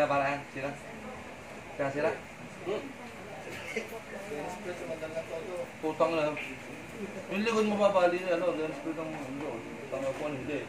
sila para eh. yan. Sila. Sila, sila. Hmm. Putang na. Yung likod mo babali, ano, lens plate ang hindi. Tama po, hindi.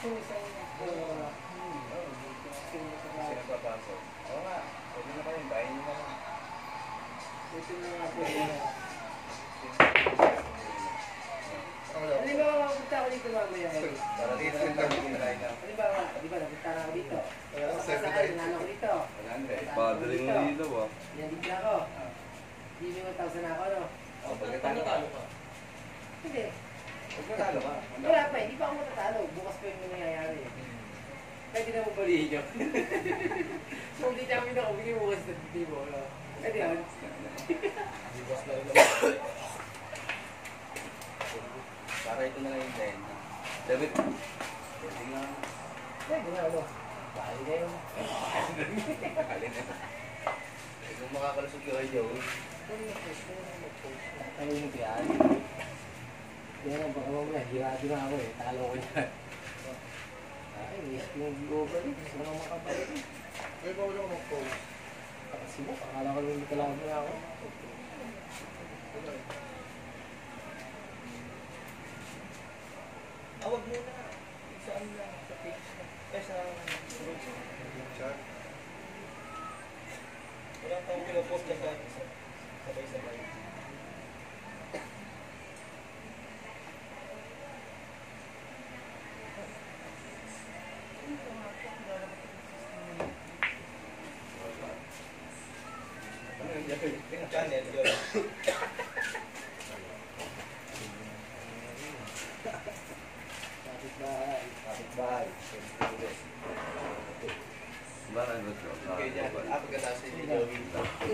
Kasi nagpapasok. Oo nga. Pwede na kayo. Bayan nyo na lang. Ito na nga po. Ano ba mapunta ako dito mamaya? Para dito kami kinain na. Ano ba, di ba, napunta na ako dito? Sa saan, nano ko dito? 100. Padre ng ilaw ah. Nandito na ako. Ah. Hindi mo 1,000 na ako, no? Oh, pagkatalo ka. Hindi. Pag matalo ka. Wala pa, hindi pa ako matatalo. Bukas pa yung nangyayari. Pwede na mo balihin nyo. Kung di namin ako, bigyan mo bukas na hindi mo. Pwede yun. Para ito na lang yung benta. David. Pwede nga. Pwede na, ano? Bali na yun. Alin na. Kung makakalusog yung Joey. Ano yung kaya? Yan, baka mamaya, hirado na ako eh. Talo ko yan. Ay, risk yung over eh. Gusto na makabalik eh. May bawal ako mag-post. Kasi mo, akala ko hindi kalaban na ako. Awag muna. Saan lang? Sa page na. Eh, sa Chat. Wala tayong pinapost na sa sabay-sabay. Channel yun. Kapit bahay. Kapit-bahay. Ba na gusto? Okay, dyan. Ah, pagkatapos ni Joey.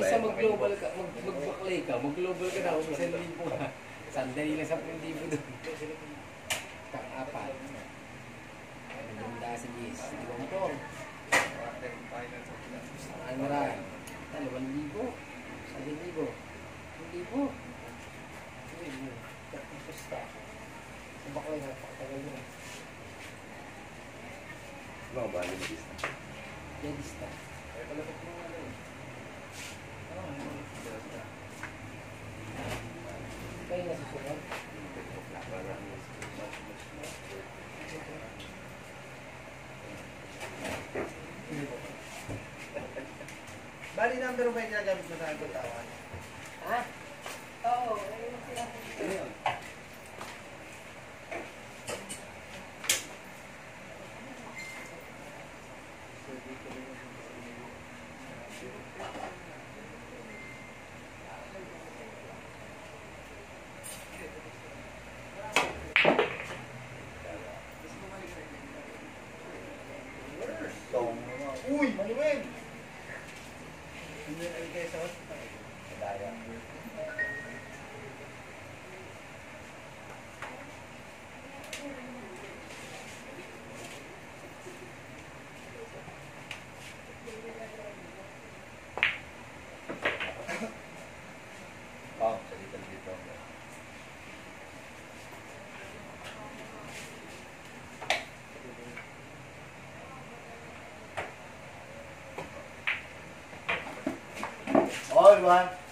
Isa mag-global ka, mag mag-baklay ka, mag-global ka na kung isang libo ka. Sandali lang sa libo doon. Kang-apat. Maganda si ba mo Saan na rin? Dalawang libo. Isang libo. Isang libo. Uy, yun. Basta. Sa baklay na, pagtagal mo. Ano ba? Limitis na. Dedista. Kayo nasusunod? Bali number ba yung ginagamit mo sa akin tawan? Ha? celular.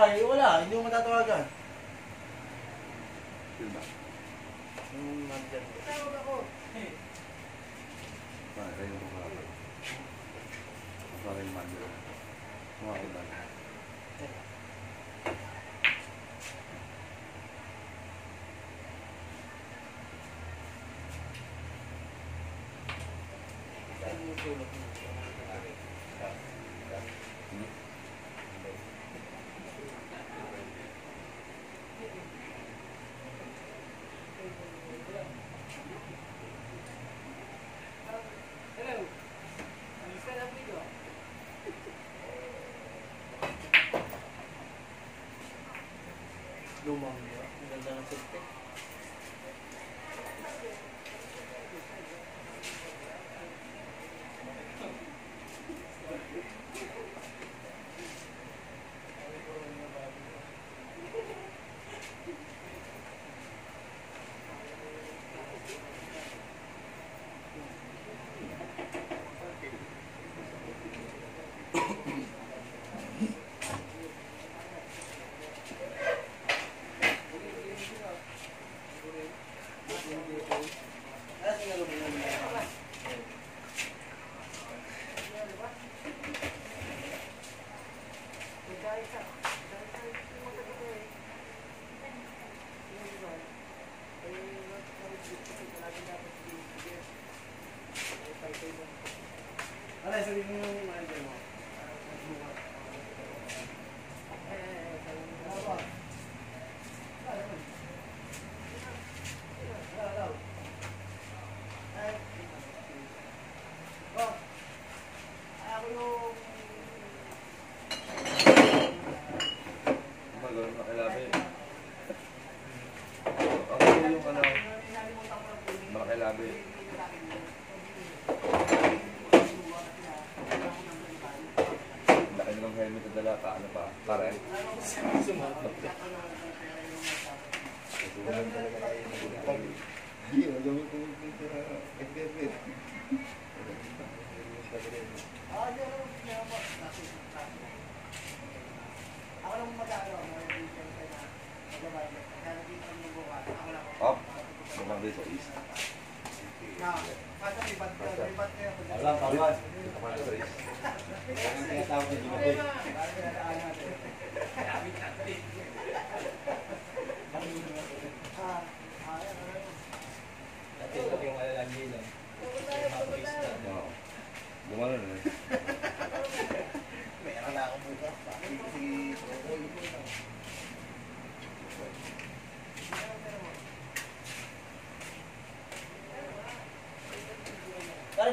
ka, wala. Hindi mo matatawagan. Yun ba? Yung manager ko. Tawag ako. Eh. Para kayo mukha. Para yung manager. Mukha ko?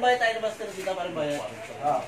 bayad tayo ng master dito, parang bayad. Oo.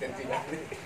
identidad.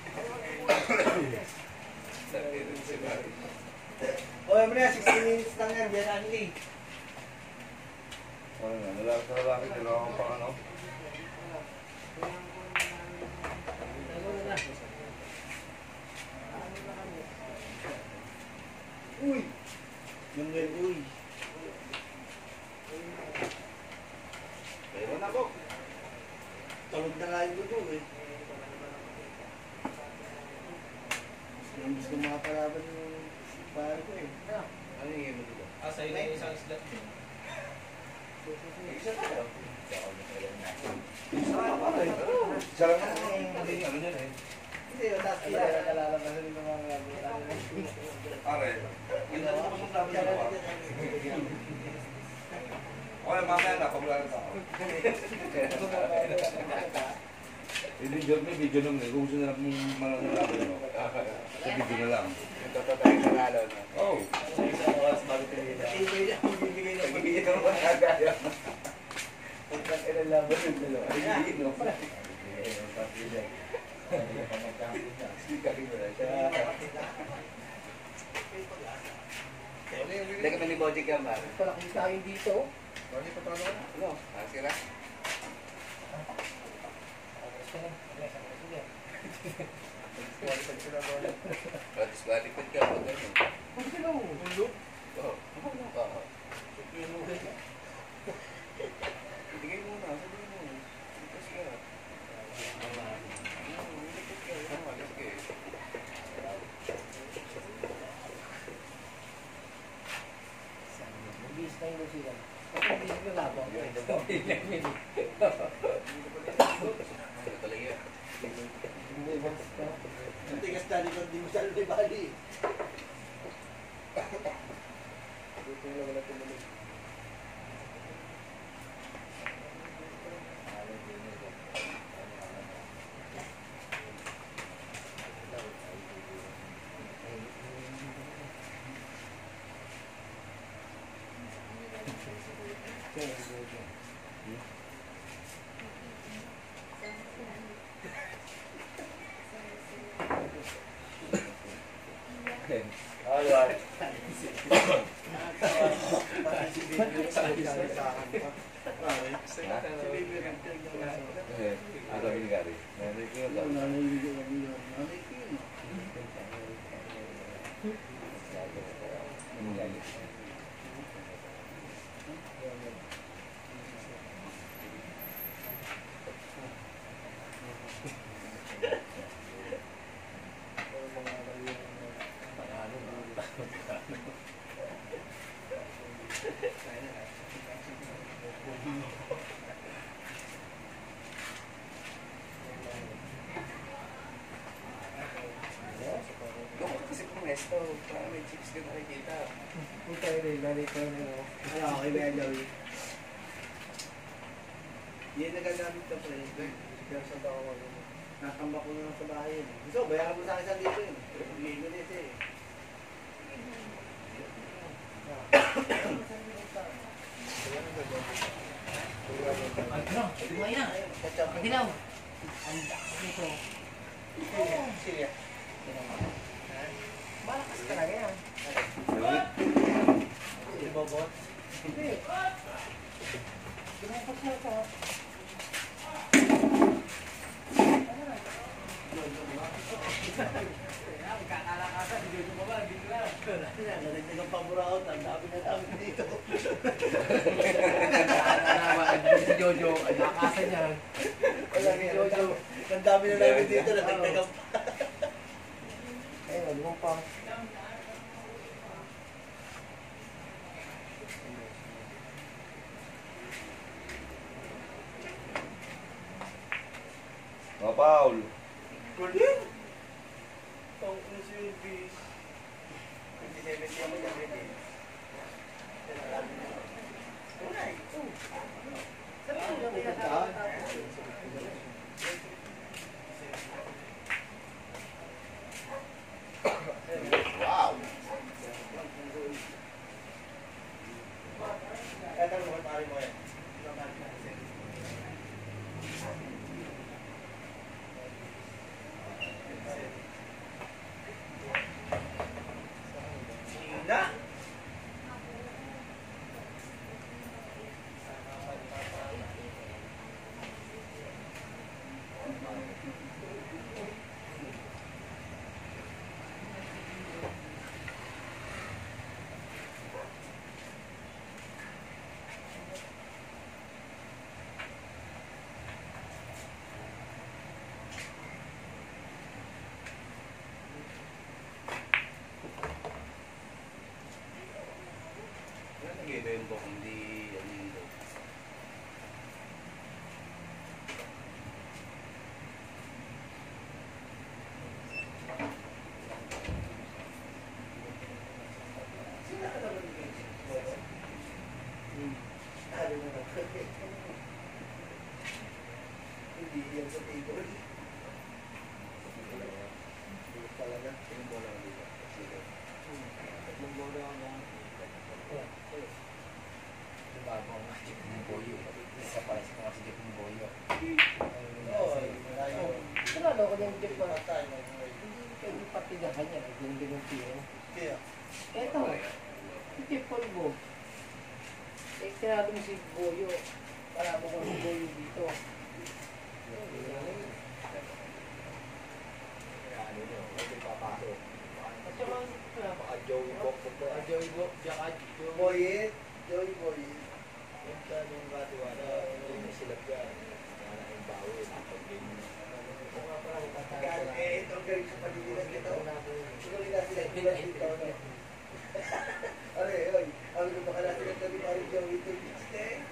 Daga pa ni Boji ka ba? Parang kita kayo dito. Boji, patrolo ka na. Ano? Ah, sira? Batis balik ka pag ganyan. Pag ganyan. Mundo? Oo. Oo. Oo. Ang tigas na likod, di mo siya nalibali. tiga hanya yang dengan tiga. Kaya. Kaya tahu. Kita polvo. Eh, kaya si Goyo. Para mo kung Goyo dito. Eh, itong galing sa paligiran nito. Siguro na sila yung dito. Ore, oy. Ang lupa ka natin ang gabi pa rin yung ito. Stay.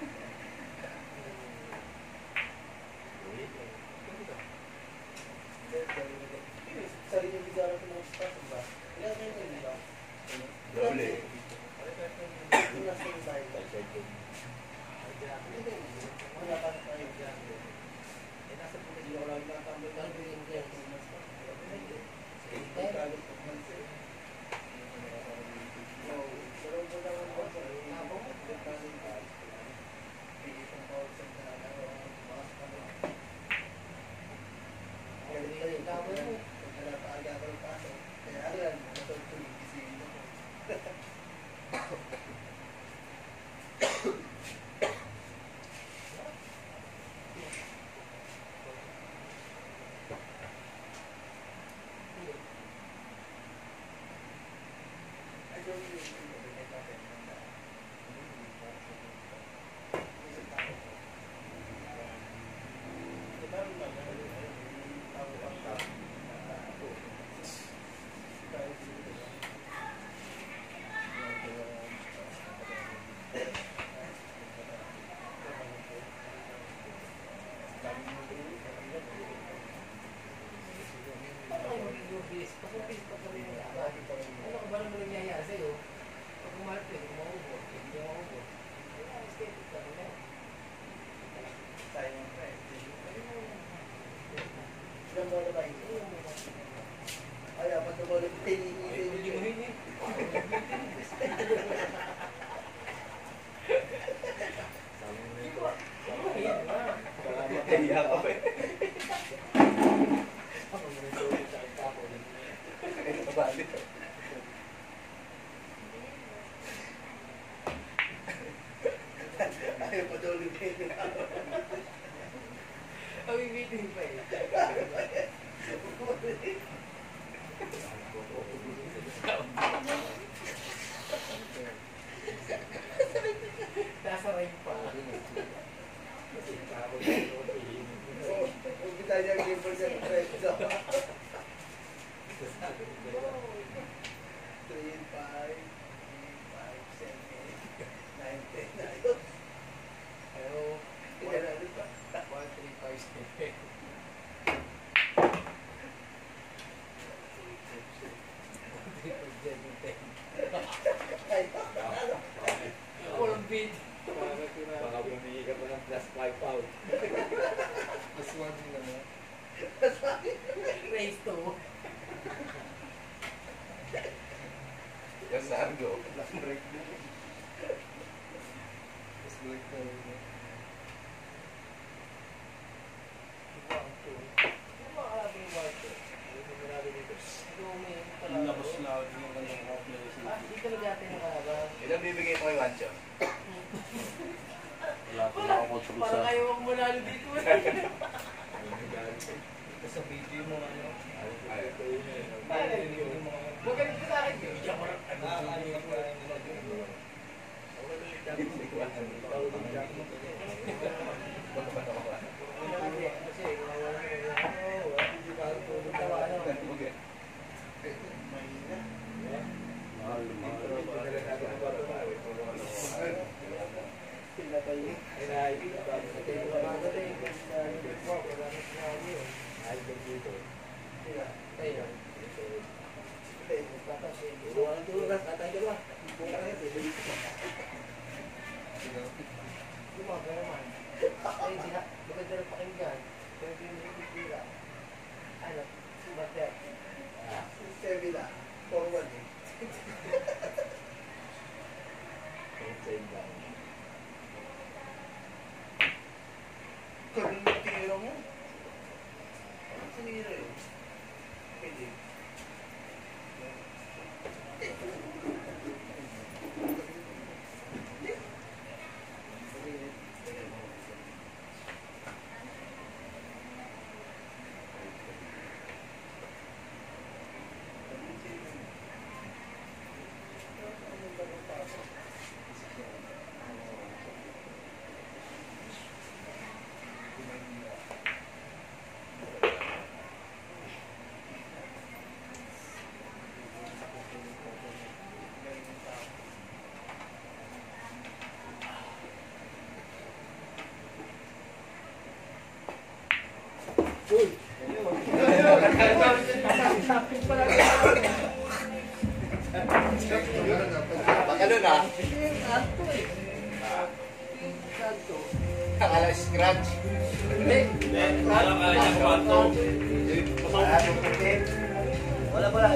okay naman. Ay, di na, maganda pakinggan. Pero hindi mo nakikira. Ano, ba't yan? Sebi. Wala pala.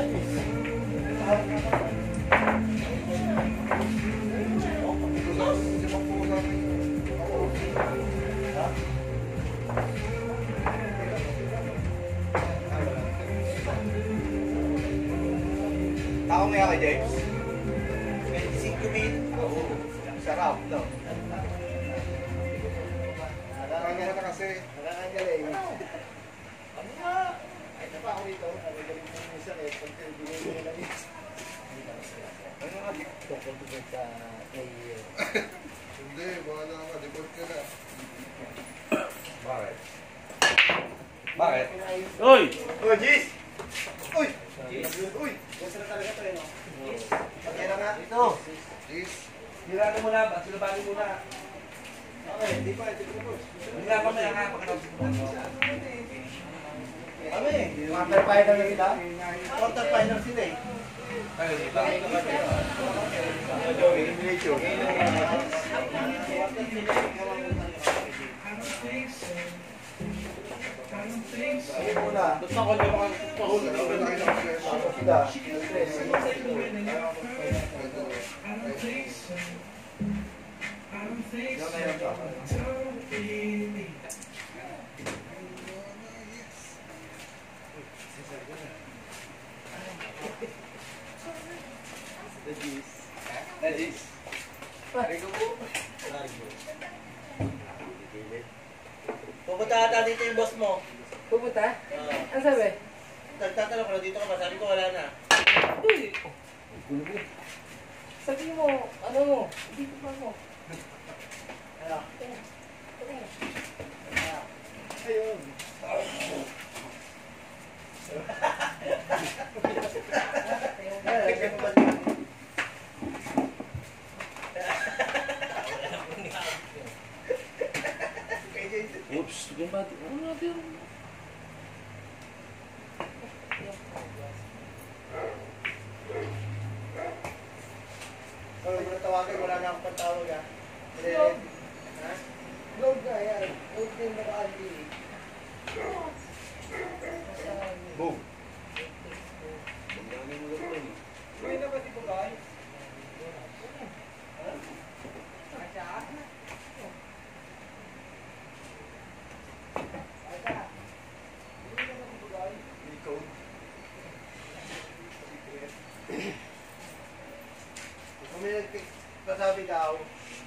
sabi daw,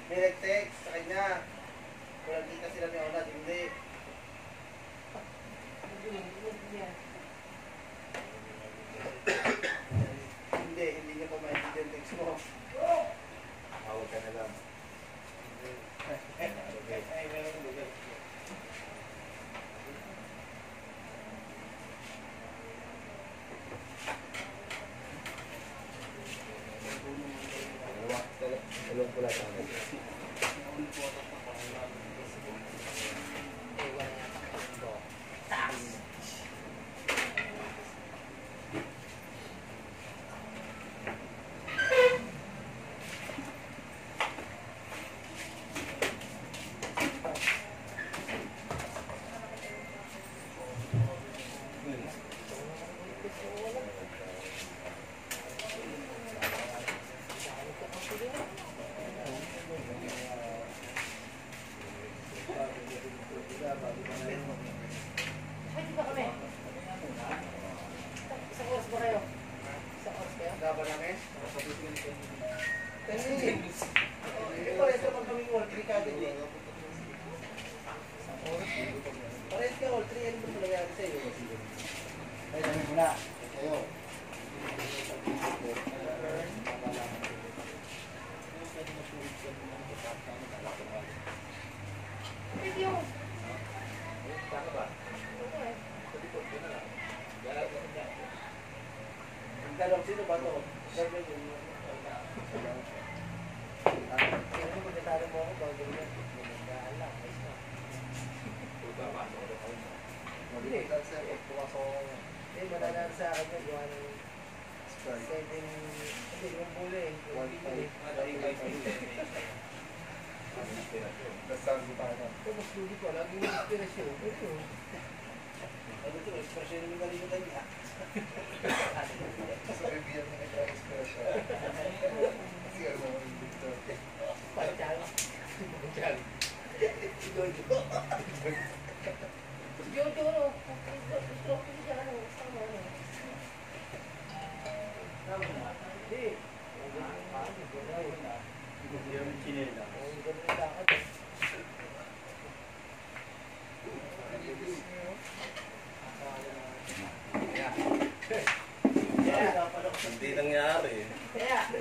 may nag-text sa kanya. Kung nagkita sila ni Onad, hindi. hindi, hindi niya pa maintindihan text mo. Tawag ka na lang. Okay. बोला चाहूँगा muna. Ito kayo. Na.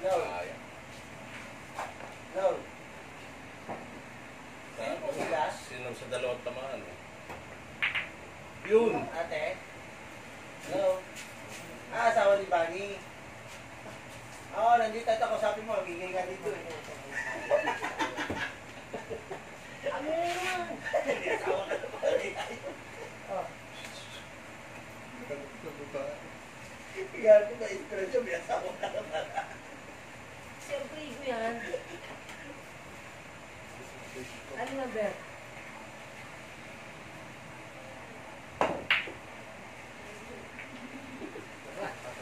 No. No. Sino sa dalawang tamaan? Yun! Ate? Hello? Ah, asawa ni Bani. Oo, nandito at ako. Sabi mo, magiging ka dito eh. Ano yun naman? Ka na. Oh, inspirasyon, may asawa na Bani. siyempre ko yan. Ano?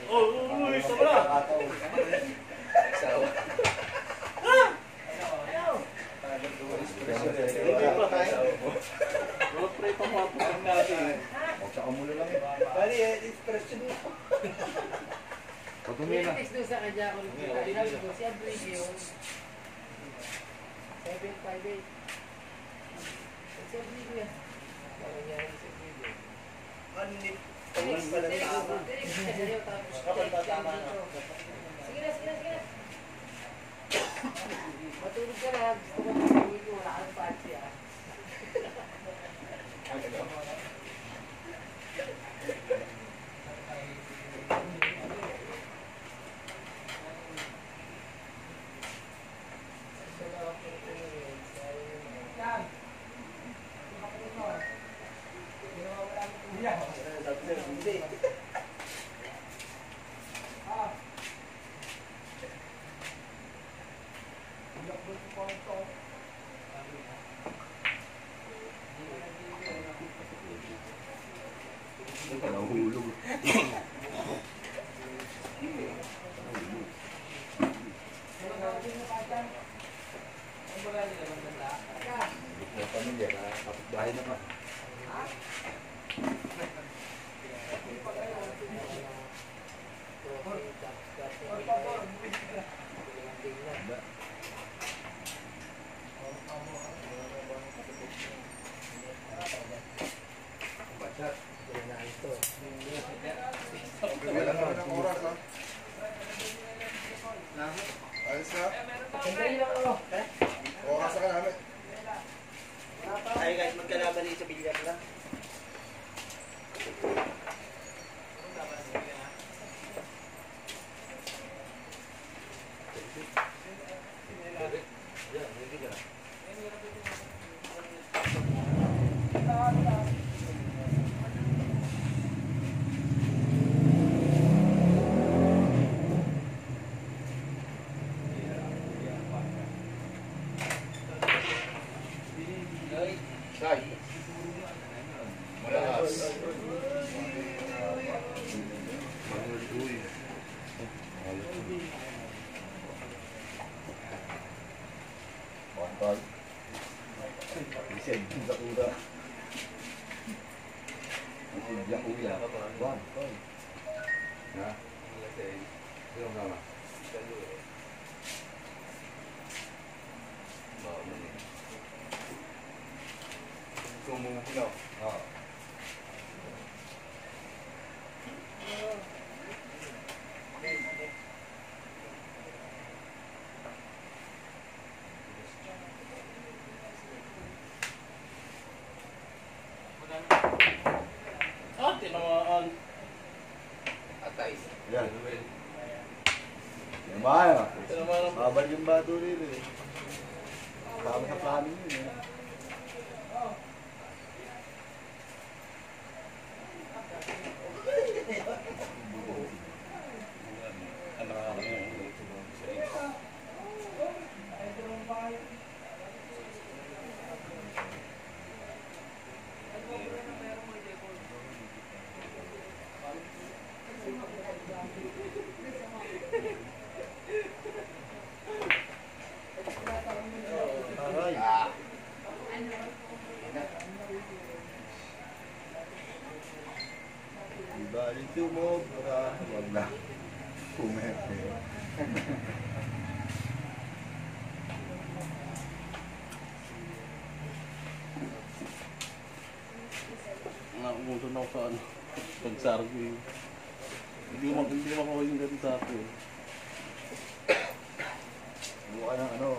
Oh! Asawa. Ano? Mga pre, pamapasang natin. Bani, eh, inspirasyon mo. Pagkumi na. Text doon sa kanya ako. Sabi ko, siyempre yung 758. Siyempre ko yan. Parang yan ang siyempre ko. Ano ni Tawag pa lang tama. Kapag ba tama na? Sige na, sige Babal yung bato rin eh. Tama sa plano yun eh. ano ako yung Aray. Balik tumobra. Wag na. Pumete. Nakumusun ako sa ano, pagsargo eh. Hindi mo hindi mo ako yung ganun sa akin. Mukha ng ano,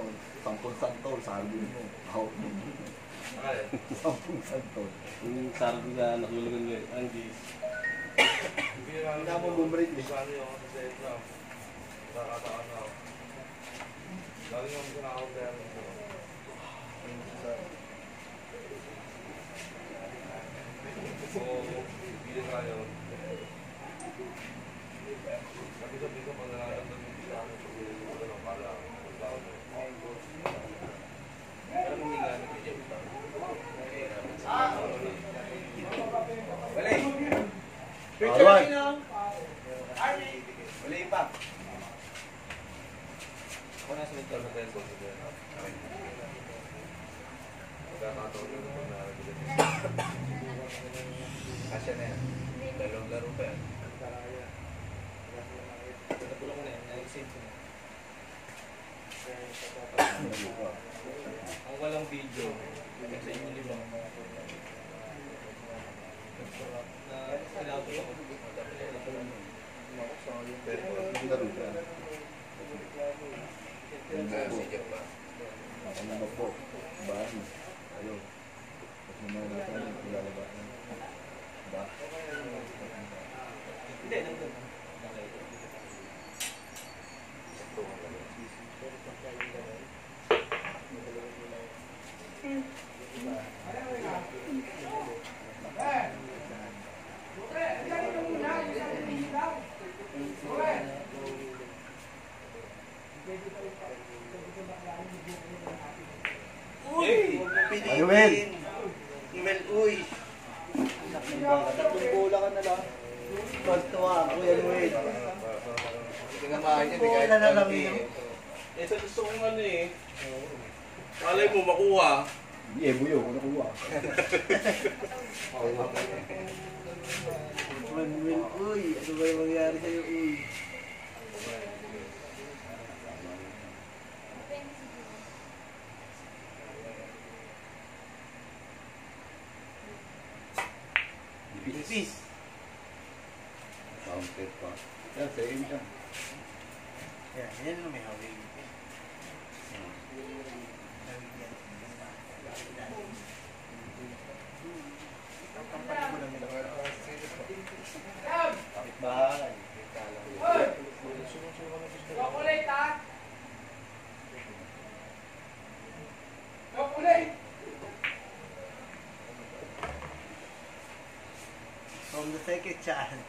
sampung santol, sabi mo. Ako. Sampung santol. Yung sargo na nakulugan ko eh, Angie. Hindi na mo bumbreak eh. Paano yung sa set na? Nakakataan na ako. Lagi yung kinakabayan ko. So, hindi na yun. Sabi sabi ko, pag nararamdaman mo sa akin, sabi ko, ano, pala, pagkao mo. Pero hindi nga nabigyan ko. Alright. Wala pa. Ako nasa mental na tayo ko sa Magkakataon yun pag nararamdaman Kasya na yan. Dalawang laro pa yan. Natulog ko na yan, na-exit ko na. Ang walang video, sa inyo di ba? Na sinabot ako. Laro ka. Si Jeff ba? Ano na po? Bani. Ayo. Tapos naman natin yung ilalabasan. Ba? Hindi, nandun. Uy! Uy! Tatlong bola ka na lang. Tuwa ako yan, Wade. Tinamahan niya, Oo, kahit na lang yun. Ito gusto kong ano eh. Malay mo makuha. Hindi eh, buyo. Ano kuha? Manuel, uy, ano ba yung mangyari sa'yo, uy? Pipis. Counted pa. Yan, same siya. Yan, yan na may hawig. Kapit bahay. From the second chance.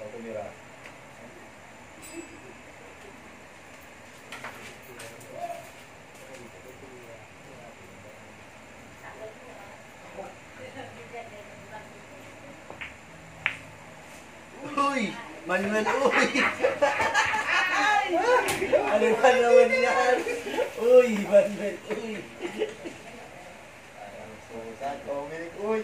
Ako tumira. Uy! Manuel, uy! ano ba naman yan? Uy, Manuel, uy! Saan? Dominic, uy!